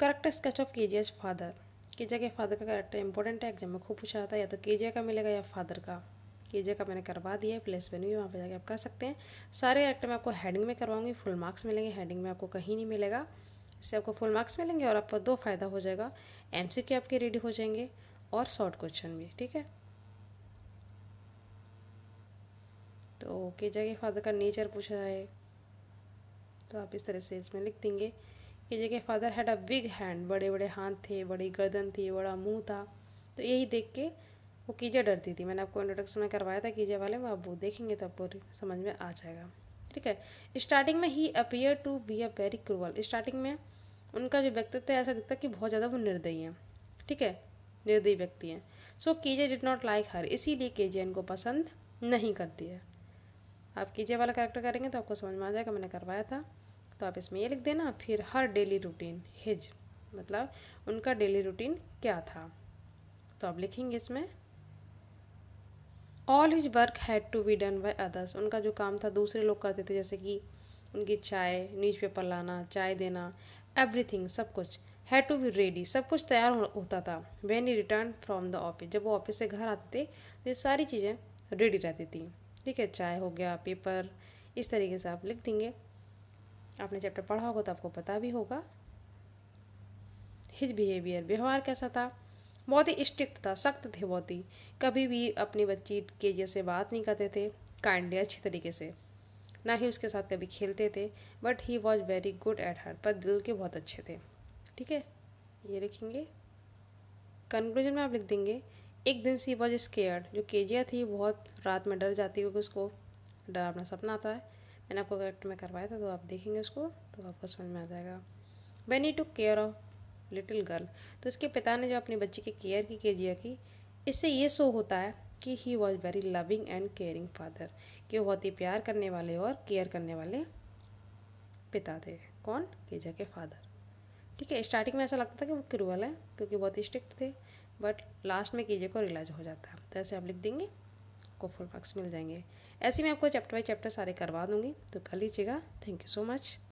Character sketch of K father KJ के father का character important है एग्ज़ाम में खूब पूछा जाता है, या तो केजे का मिलेगा या फादर का। केजे का मैंने करवा दिया है प्लेस वेन्यू वहाँ पर जाके आप कर सकते हैं। सारे करेक्टर मैं आपको हेडिंग में करवाऊँगी फुल मार्क्स मिलेंगे हेडिंग में आपको कहीं नहीं मिलेगा। इससे आपको फुल मार्क्स मिलेंगे और आपको दो फ़ायदा हो जाएगा एमसीक्यू आपके रेडी हो जाएँगे और शॉर्ट क्वेश्चन भी, ठीक है? तो केजा के फादर का नेचर पूछा है तो आप इस तरह से इसमें लिख देंगे। केजे के father had a big hand बड़े बड़े हाथ थे, बड़ी गर्दन थी, बड़ा मुँह था तो यही देख के वो कीजे डरती थी। मैंने आपको इंट्रोडक्शन में करवाया था कीजे वाले में आप वो देखेंगे तो आपको समझ में आ जाएगा। ठीक है? स्टार्टिंग में ही appear to be a very cruel starting में उनका जो व्यक्तित्व है, ऐसा दिखता कि बहुत ज़्यादा वो निर्दयी हैं। ठीक है? निर्दयी व्यक्ति हैं। सो कीजे डिड नॉट लाइक हर इसीलिए केजे इनको पसंद नहीं करती है। आप कीजे वाला कैरेक्टर करेंगे तो आपको समझ में आ जाएगा, मैंने करवाया था। तो आप इसमें ये लिख देना, फिर हर डेली रूटीन हिज मतलब उनका डेली रूटीन क्या था? तो आप लिखेंगे इसमें all his work had to be done by others उनका जो काम था, दूसरे लोग करते थे, जैसे कि उनकी चाय न्यूज़ पेपर लाना, चाय देना एवरीथिंग सब कुछ हैड टू बी रेडी सब कुछ तैयार होता था। When he return from the office जब वो ऑफ़िस से घर आते थे तो ये सारी चीज़ें रेडी रहती थी। ठीक है, चाय हो गया पेपर इस तरीके से आप लिख देंगे। आपने चैप्टर पढ़ा होगा तो आपको पता भी होगा। हिज बिहेवियर व्यवहार कैसा था? बहुत ही स्ट्रिक्ट था, सख्त थे बहुत ही। कभी भी अपनी बच्ची के जैसे बात नहीं करते थे काइंडली अच्छी तरीके से। ना ही उसके साथ कभी खेलते थे but he was very good at हर पर दिल के बहुत अच्छे थे। ठीक है? ये लिखेंगे। कंक्लूजन में आप लिख देंगे, एक दिन सी वॉज़ स्केयर्ड जो केजिया थी, बहुत रात में डर जाती क्योंकि उसको डरावना सपना आता है। मैंने आपको करेक्ट में करवाया था तो आप देखेंगे उसको तो आपको समझ में आ जाएगा। He took care of little girl तो इसके पिता ने जो अपनी बच्ची की केयर की केजिया की, इससे ये शो होता है कि he was very loving and caring father कि वो बहुत ही प्यार करने वाले और केयर करने वाले पिता थे। कौन? केजा के फादर ठीक है स्टार्टिंग में ऐसा लगता था कि वो क्रूअल है, क्योंकि बहुत ही स्ट्रिक्ट थे बट लास्ट में कीजे को रिलाइज हो जाता है। तो ऐसे आप लिख देंगे। आपको फुल मार्क्स मिल जाएँगे। ऐसे मैं आपको चैप्टर बाई चैप्टर सारे करवा दूँगी। तो कर लीजिएगा। Thank you so much